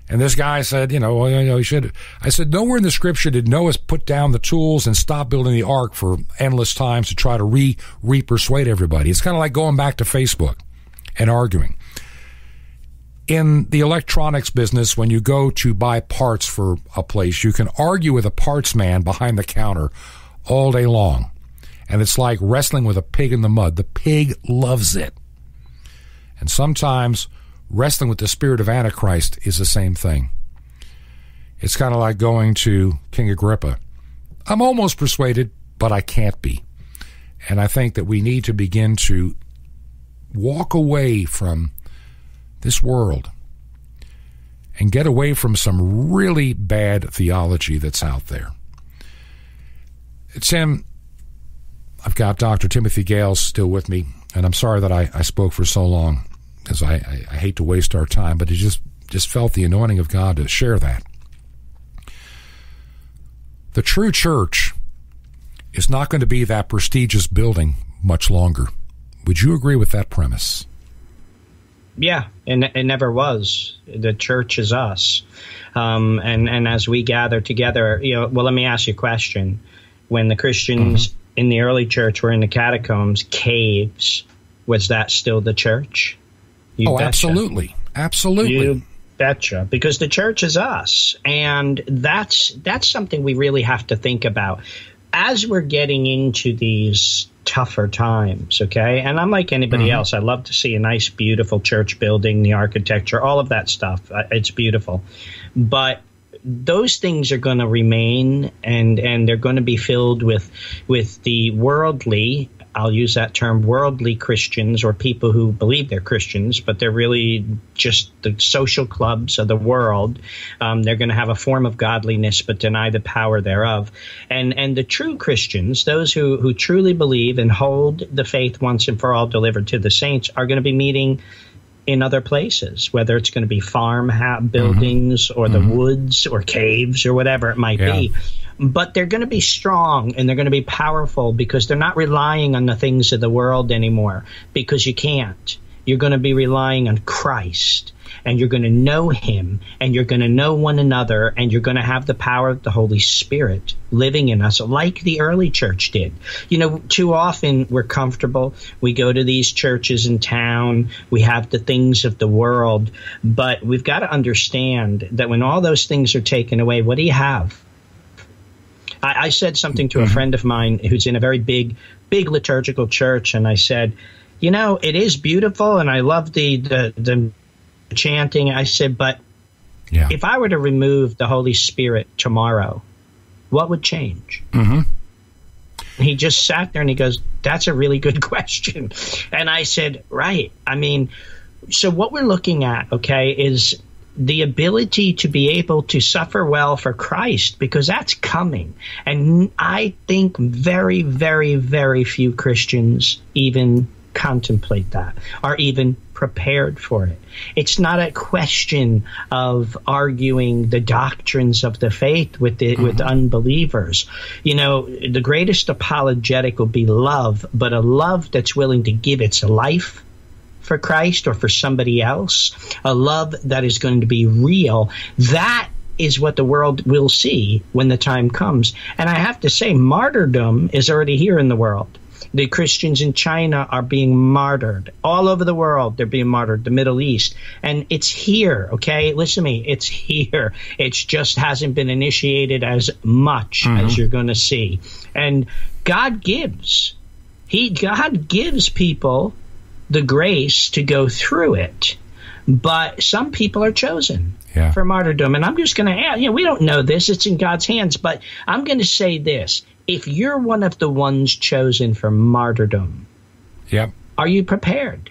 Speaker 1: And this guy said, you know, you know, he should. I said, nowhere in the Scripture did Noah put down the tools and stop building the ark for endless times to try to re re persuade everybody. It's kind of like going back to Facebook and arguing in the electronics business, when you go to buy parts for a place, you can argue with a parts man behind the counter all day long. And it's like wrestling with a pig in the mud. The pig loves it. And sometimes wrestling with the spirit of Antichrist is the same thing. It's kind of like going to King Agrippa. I'm almost persuaded, but I can't be. And I think that we need to begin to walk away from this world and get away from some really bad theology that's out there. Tim, I've got Dr. Timothy Gahles still with me, and I'm sorry that I, I spoke for so long because I, I, I hate to waste our time, but it just, just felt the anointing of God to share that. The true church is not going to be that prestigious building much longer. Would you agree with that premise?
Speaker 3: Yeah, and it never was. The church is us, um, and and as we gather together, you know. Well, let me ask you a question: When the Christians mm-hmm. in the early church were in the catacombs, caves, was that still the church?
Speaker 1: You oh, betcha. absolutely, absolutely.
Speaker 3: You betcha, because the church is us, and that's that's something we really have to think about as we're getting into these tougher times, okay? And I'm like anybody mm-hmm. else. I love to see a nice, beautiful church building, the architecture, all of that stuff. It's beautiful. But those things are going to remain and and they're going to be filled with with the worldly I'll use that term worldly Christians or people who believe they're Christians, but they're really just the social clubs of the world. Um, they're going to have a form of godliness but deny the power thereof. And and the true Christians, those who, who truly believe and hold the faith once and for all delivered to the saints, are going to be meeting in other places, whether it's going to be farm ha- buildings mm-hmm. or the mm-hmm. woods or caves or whatever it might yeah. be but they're going to be strong and they're going to be powerful because they're not relying on the things of the world anymore because you can't. You're going to be relying on Christ and you're going to know him and you're going to know one another and you're going to have the power of the Holy Spirit living in us like the early church did. You know, too often we're comfortable. We go to these churches in town. We have the things of the world, but we've got to understand that when all those things are taken away, what do you have? I, I said something to a mm-hmm. friend of mine who's in a very big, big liturgical church, and I said, you know, it is beautiful, and I love the the, the chanting. I said, but yeah. if I were to remove the Holy Spirit tomorrow, what would change? Mm-hmm. He just sat there and he goes, That's a really good question. And I said, Right. I mean, so what we're looking at, okay, is the ability to be able to suffer well for Christ because that's coming. And I think very, very, very few Christians even contemplate that or even prepared for it. It's not a question of arguing the doctrines of the faith with the, mm-hmm. with unbelievers. You know, the greatest apologetic will be love, but a love that's willing to give its life for Christ or for somebody else, a love that is going to be real, that is what the world will see when the time comes. And I have to say, martyrdom is already here in the world. The Christians in China are being martyred. All over the world, they're being martyred. The Middle East. And it's here, okay? Listen to me. It's here. It just hasn't been initiated as much mm-hmm. as you're going to see. And God gives. He, God gives people the grace to go through it. But some people are chosen yeah. for martyrdom. And I'm just going to add, you know, we don't know this, it's in God's hands, but I'm going to say this. If you're one of the ones chosen for martyrdom,
Speaker 1: yep.
Speaker 3: are you prepared?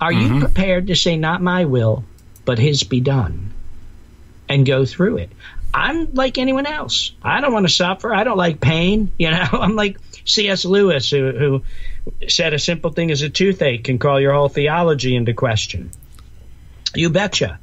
Speaker 3: Are mm-hmm. you prepared to say, not my will, but his be done? And go through it. I'm like anyone else. I don't want to suffer. I don't like pain. You know, I'm like C.S. Lewis, who, who said a simple thing as a toothache can call your whole theology into question. You betcha.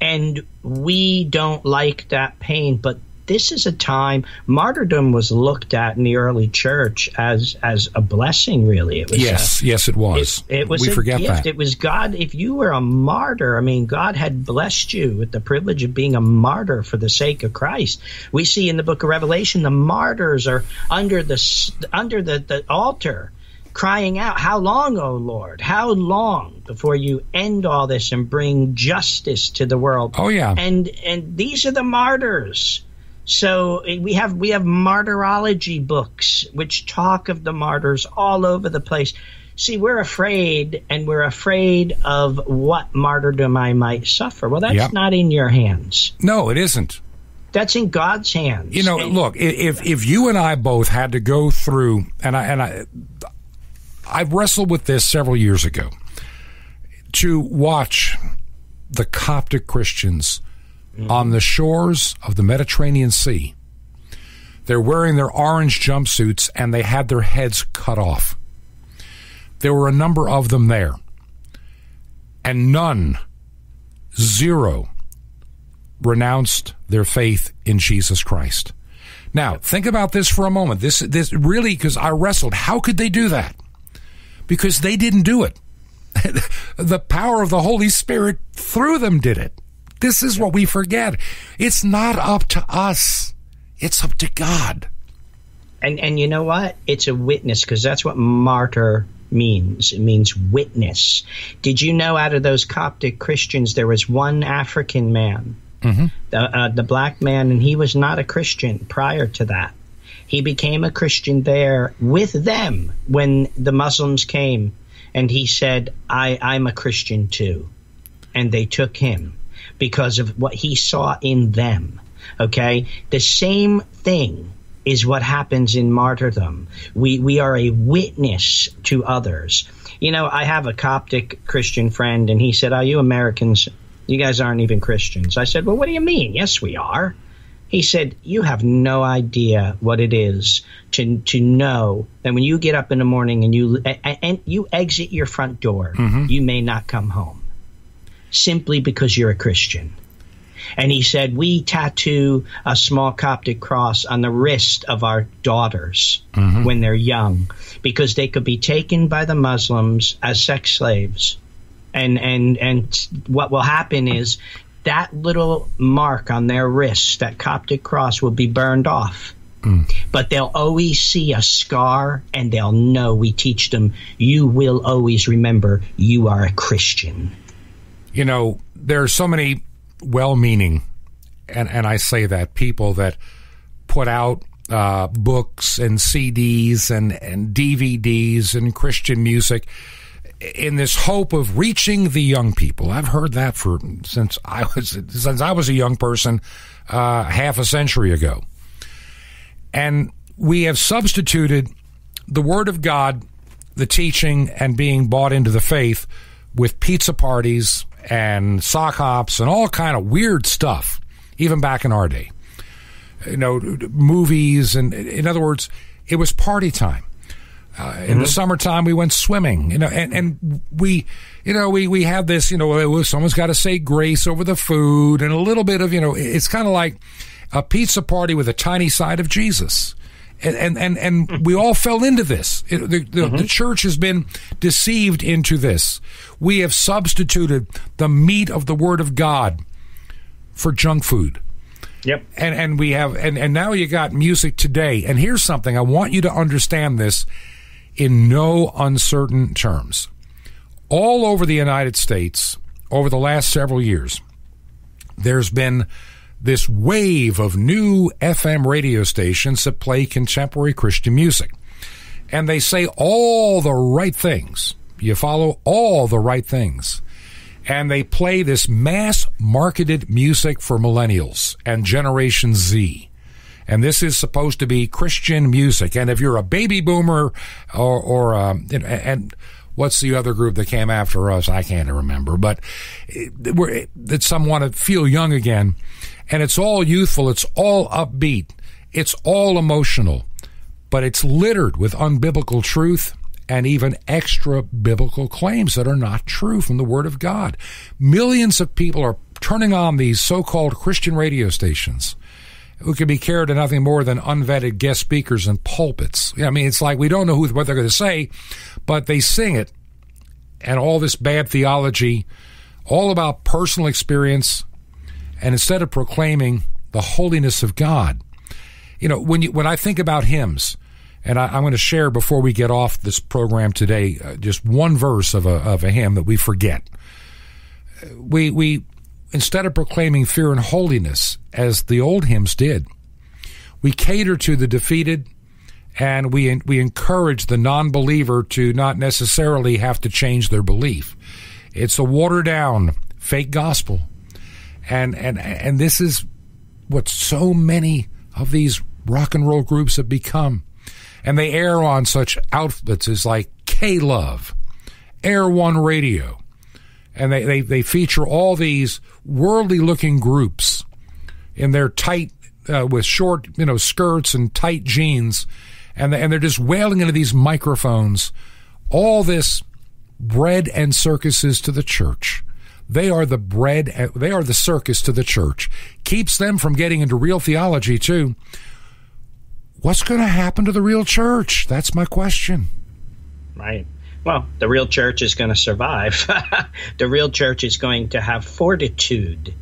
Speaker 3: And we don't like that pain, but this is a time martyrdom was looked at in the early church as as a blessing. Really,
Speaker 1: it was. Yes, a, yes, it was.
Speaker 3: It, it was.
Speaker 1: We forget
Speaker 3: gift.
Speaker 1: that.
Speaker 3: It was God. If you were a martyr, I mean, God had blessed you with the privilege of being a martyr for the sake of Christ. We see in the Book of Revelation the martyrs are under the under the, the altar crying out, How long, O Lord? How long before you end all this and bring justice to the world?
Speaker 1: Oh yeah.
Speaker 3: And and these are the martyrs. So eh, we have we have martyrology books which talk of the martyrs all over the place. See, we're afraid, and we're afraid of what martyrdom I might suffer. Well, that's
Speaker 1: Yep.
Speaker 3: not in your hands.
Speaker 1: No, it isn't.
Speaker 3: That's in God's hands.
Speaker 1: You know,
Speaker 3: And-
Speaker 1: look, if if you and I both had to go through, and I and I, I wrestled with this several years ago, to watch the Coptic Christians mm-hmm. on the shores of the Mediterranean Sea. They're wearing their orange jumpsuits and they had their heads cut off. There were a number of them there, and none, zero, renounced their faith in Jesus Christ. Now, think about this for a moment. This this really because I wrestled. How could they do that? Because they didn't do it. the power of the Holy Spirit through them did it. This is what we forget. It's not up to us. It's up to God.
Speaker 3: And and you know what? It's a witness because that's what martyr means. It means witness. Did you know out of those Coptic Christians there was one African man, the uh, the black man, and he was not a Christian prior to that. He became a Christian there with them when the Muslims came, and he said, "I I'm a Christian too," and they took him because of what he saw in them. Okay, the same thing is what happens in martyrdom. We we are a witness to others. You know, I have a Coptic Christian friend, and he said, "Are you Americans? You guys aren't even Christians." I said, "Well, what do you mean? Yes, we are." He said, "You have no idea what it is to to know that when you get up in the morning and you and, and you exit your front door, mm-hmm. you may not come home simply because you're a Christian." And he said, We tattoo a small Coptic cross on the wrist of our daughters mm-hmm. when they're young because they could be taken by the Muslims as sex slaves. And, and, and what will happen is that little mark on their wrist, that Coptic cross, will be burned off. But they'll always see a scar and they'll know we teach them, you will always remember you are a Christian.
Speaker 1: you know, there are so many well meaning, and, and I say that, people that put out uh, books and CDs and, and DVDs and Christian music in this hope of reaching the young people. I've heard that for since I was since I was a young person uh, half a century ago. And we have substituted the Word of God, the teaching, and being bought into the faith with pizza parties and sock hops and all kind of weird stuff, even back in our day. You know, movies and, in other words, it was party time. Uh, in the mm-hmm. summertime, we went swimming. You know, and, and we, you know, we we had this. You know, someone's got to say grace over the food, and a little bit of, you know, it's kind of like a pizza party with a tiny side of Jesus. And and and, and mm-hmm. we all fell into this. It, the, the, the mm-hmm. church has been deceived into this. We have substituted the meat of the Word of God for junk food
Speaker 3: Yep.
Speaker 1: and and we have and and now you got music today and here's something i want you to understand this in no uncertain terms. All over the united states over the last several years there's been this wave of new fm radio stations that play contemporary christian music. And they say all the right things. You follow all the right things. And they play this mass marketed music for millennials and Generation Z. And this is supposed to be Christian music. And if you're a baby boomer or, or um, and, and what's the other group that came after us? I can't remember, but it- that some want to feel young again. And it's all youthful. It's all upbeat. It's all emotional, but it's littered with unbiblical truth and even extra biblical claims that are not true from the Word of God. Millions of people are turning on these so called Christian radio stations who can be carried to nothing more than unvetted guest speakers and pulpits. I mean, it's like we don't know who, what they're going to say, but they sing it, and all this bad theology, all about personal experience, and instead of proclaiming the holiness of God, you know, when you when I think about hymns, and I, I'm going to share before we get off this program today, uh, just one verse of a of a hymn that we forget. We we instead of proclaiming fear and holiness as the old hymns did, we cater to the defeated and we we encourage the non-believer to not necessarily have to change their belief. It's a watered down fake gospel, and and and this is what so many of these rock and roll groups have become, and they air on such outlets as like K Love, Air One Radio, and they, they they feature all these worldly looking groups in their tight uh, with short you know skirts and tight jeans and and they're just wailing into these microphones all this bread and circuses to the church. They are the bread, they are the circus to the church. Keeps them from getting into real theology, too. What's going to happen to the real church? That's my question.
Speaker 3: Right. Well, the real church is going to survive. the real church is going to have fortitude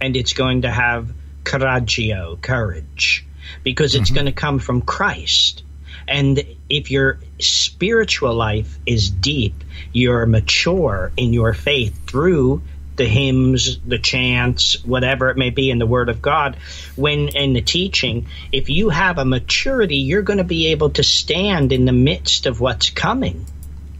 Speaker 3: and it's going to have coraggio, courage, because it's mm-hmm. going to come from Christ. And if your spiritual life is deep, you're mature in your faith through the hymns, the chants, whatever it may be in the Word of God, when in the teaching, if you have a maturity, you're going to be able to stand in the midst of what's coming.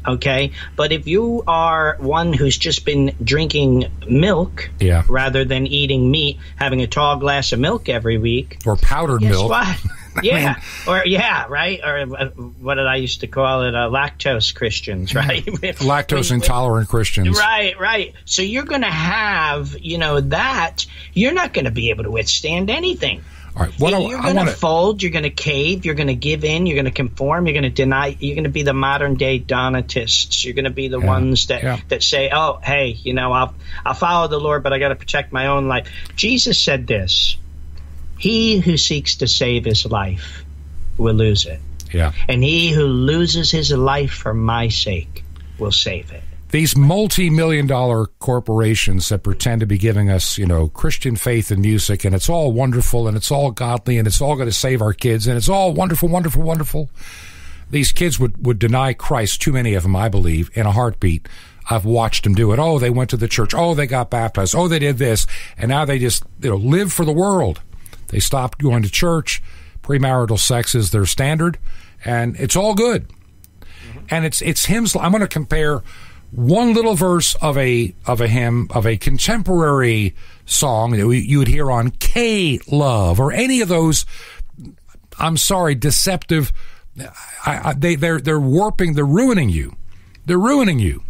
Speaker 3: Okay, but if you are one who's just been drinking milk
Speaker 1: yeah.
Speaker 3: rather than eating meat, having a tall glass of milk every week,
Speaker 1: or powdered milk,
Speaker 3: what? yeah, or yeah, right, or uh, what did I used to call it? Uh, lactose Christians, right?
Speaker 1: lactose intolerant Christians,
Speaker 3: right, right. So you're going to have, you know, that you're not going to be able to withstand anything.
Speaker 1: All right, what
Speaker 3: you're going
Speaker 1: to
Speaker 3: fold, you're going to cave, you're going to give in, you're going to conform, you're going to deny, you're going to be the modern day Donatists. You're going to be the yeah, ones that yeah. that say, "Oh, hey, you know, I'll I'll follow the Lord, but I got to protect my own life." Jesus said this he who seeks to save his life will lose it.
Speaker 1: Yeah.
Speaker 3: And he who loses his life for my sake will save it.
Speaker 1: These multi million dollar corporations that pretend to be giving us, you know, Christian faith and music, and it's all wonderful and it's all godly and it's all going to save our kids and it's all wonderful, wonderful, wonderful. These kids would, would deny Christ, too many of them, I believe, in a heartbeat. I've watched them do it. Oh, they went to the church. Oh, they got baptized. Oh, they did this. And now they just, you know, live for the world. They stopped going to church. Premarital sex is their standard, and it's all good. Mm-hmm. And it's it's hymns. I'm going to compare one little verse of a of a hymn of a contemporary song that you would hear on K Love or any of those. I'm sorry, deceptive. I, I, they they're they're warping. They're ruining you. They're ruining you.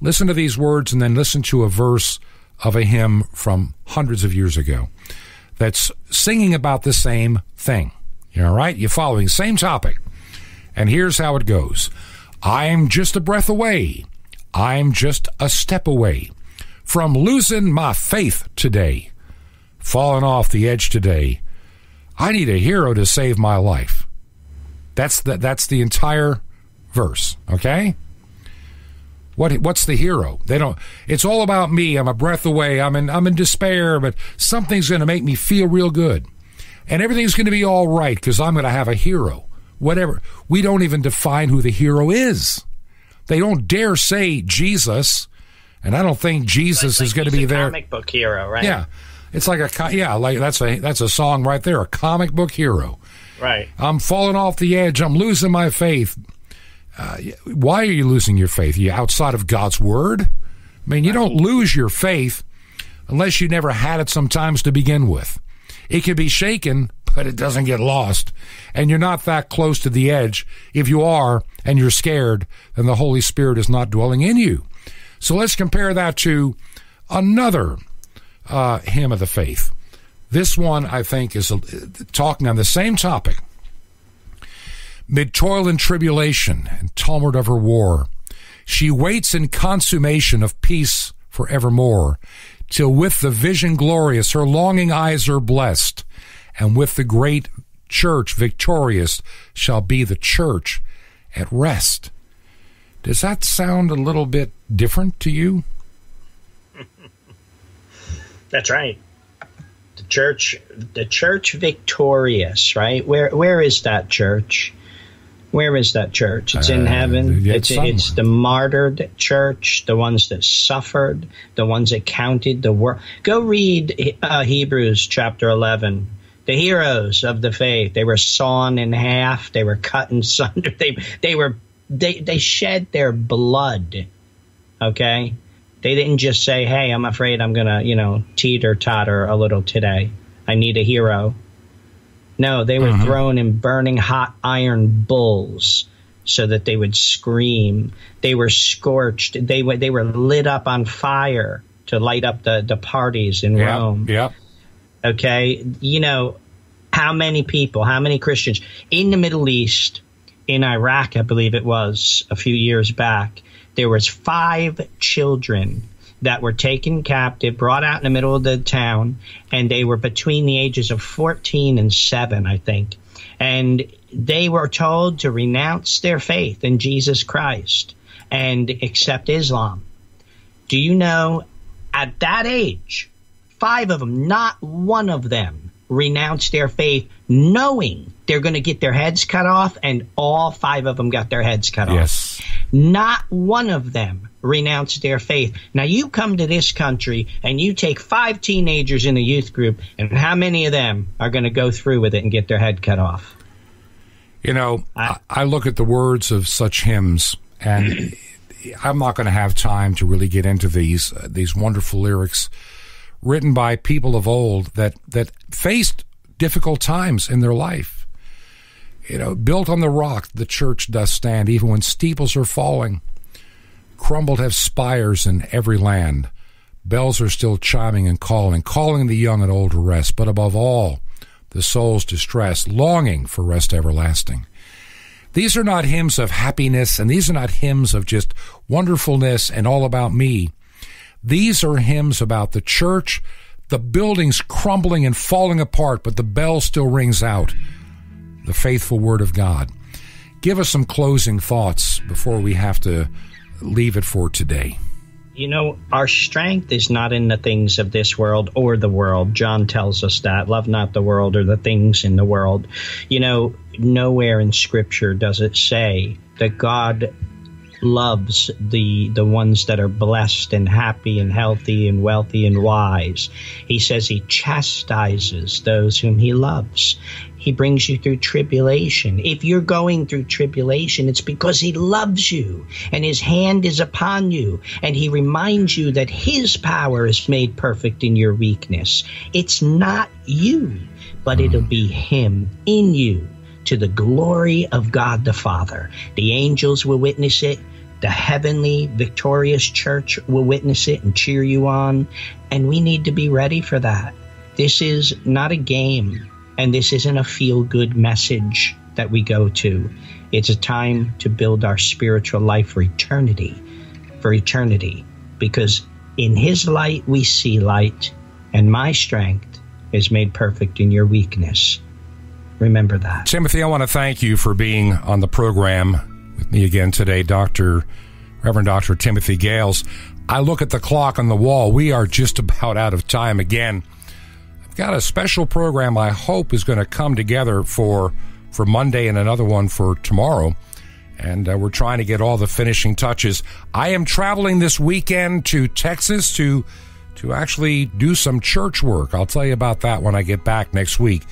Speaker 1: Listen to these words and then listen to a verse of a hymn from hundreds of years ago that's singing about the same thing. You all right? You're following the same topic. And here's how it goes I'm just a breath away. I'm just a step away from losing my faith today, falling off the edge today. I need a hero to save my life. That's the, that's the entire verse, okay? What what's the hero? They don't. It's all about me. I'm a breath away. I'm in I'm in despair, but something's going to make me feel real good, and everything's going to be all right because I'm going to have a hero. Whatever. We don't even define who the hero is. They don't dare say Jesus, and I don't think Jesus like, is going to be there.
Speaker 3: Comic book hero, right?
Speaker 1: Yeah, it's like a yeah, like that's a that's a song right there. A comic book hero.
Speaker 3: Right.
Speaker 1: I'm falling off the edge. I'm losing my faith. Uh, why are you losing your faith? Are you outside of God's word? I mean, you don't lose your faith unless you never had it sometimes to begin with. It can be shaken, but it doesn't get lost. And you're not that close to the edge. If you are and you're scared, then the Holy Spirit is not dwelling in you. So let's compare that to another uh, hymn of the faith. This one, I think, is talking on the same topic Mid toil and tribulation and tumult of her war, she waits in consummation of peace for evermore, till with the vision glorious her longing eyes are blessed, and with the great church victorious shall be the church at rest. Does that sound a little bit different to you?
Speaker 3: That's right. The church, the church victorious, right? Where where is that church? Where is that church? It's in uh, heaven. It's, it's the martyred church, the ones that suffered, the ones that counted the world. Go read uh, Hebrews chapter 11. the heroes of the faith. They were sawn in half. They were cut in sunder. They they were they they shed their blood. Okay, they didn't just say, "Hey, I'm afraid I'm gonna you know teeter totter a little today. I need a hero." No, they were mm-hmm. thrown in burning hot iron bulls so that they would scream. They were scorched. They were they were lit up on fire to light up the the parties in
Speaker 1: yeah,
Speaker 3: Rome.
Speaker 1: Yeah.
Speaker 3: Okay, you know how many people, how many Christians in the Middle East, in Iraq, I believe it was a few years back, there was five children that were taken captive, brought out in the middle of the town, and they were between the ages of 14 and 7, I think. And they were told to renounce their faith in Jesus Christ and accept Islam. Do you know, at that age, five of them, not one of them renounced their faith knowing they're going to get their heads cut off, and all five of them got their heads cut
Speaker 1: yes.
Speaker 3: off. Not one of them renounced their faith. Now, you come to this country and you take five teenagers in a youth group, and how many of them are going to go through with it and get their head cut off?
Speaker 1: You know, I, I look at the words of such hymns, and I'm not going to have time to really get into these uh, these wonderful lyrics written by people of old that that faced difficult times in their life. You know, built on the rock, the church does stand, even when steeples are falling. Crumbled have spires in every land. Bells are still chiming and calling, calling the young and old to rest, but above all, the soul's distress, longing for rest everlasting. These are not hymns of happiness, and these are not hymns of just wonderfulness and all about me. These are hymns about the church, the buildings crumbling and falling apart, but the bell still rings out. The faithful word of God. Give us some closing thoughts before we have to leave it for today.
Speaker 3: You know, our strength is not in the things of this world or the world. John tells us that. Love not the world or the things in the world. You know, nowhere in Scripture does it say that God loves the the ones that are blessed and happy and healthy and wealthy and wise. He says he chastises those whom he loves. He brings you through tribulation. If you're going through tribulation, it's because He loves you and His hand is upon you and He reminds you that His power is made perfect in your weakness. It's not you, but hmm. it'll be Him in you to the glory of God the Father. The angels will witness it. The heavenly victorious church will witness it and cheer you on. And we need to be ready for that. This is not a game, and this isn't a feel good message that we go to. It's a time to build our spiritual life for eternity, for eternity, because in His light we see light, and my strength is made perfect in your weakness. Remember that.
Speaker 1: Timothy, I want to thank you for being on the program with me again today, Dr. Reverend Dr. Timothy Gahles. I look at the clock on the wall. We are just about out of time again. Got a special program I hope is going to come together for for Monday and another one for tomorrow. And uh, we're trying to get all the finishing touches. I am traveling this weekend to Texas to to actually do some church work. I'll tell you about that when I get back next week.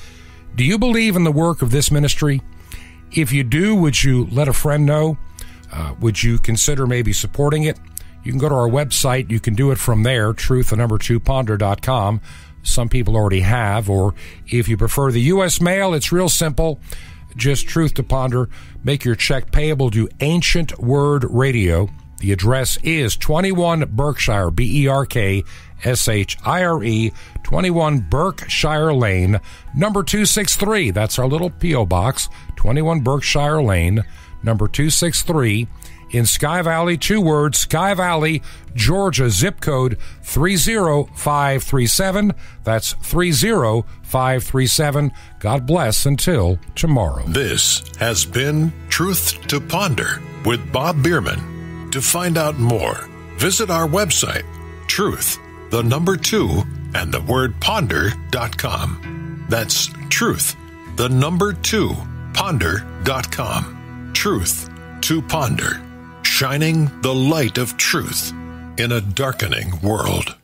Speaker 1: Do you believe in the work of this ministry? If you do, would you let a friend know? Uh, would you consider maybe supporting it? You can go to our website. You can do it from there, truth, the number two, ponder.com. Some people already have. Or if you prefer the U.S. mail, it's real simple. Just truth to ponder. Make your check payable to Ancient Word Radio. The address is 21 Berkshire, B E R K S H I R E, 21 Berkshire Lane, number 263. That's our little P.O. box, 21 Berkshire Lane, number 263 in Sky Valley, two words, Sky Valley, Georgia, zip code 30537. That's 30537. God bless until tomorrow.
Speaker 2: This has been Truth to Ponder with Bob Bierman. To find out more, visit our website, truth, the number two, and the word ponder.com. That's truth, the number two, ponder.com. Truth to ponder, shining the light of truth in a darkening world.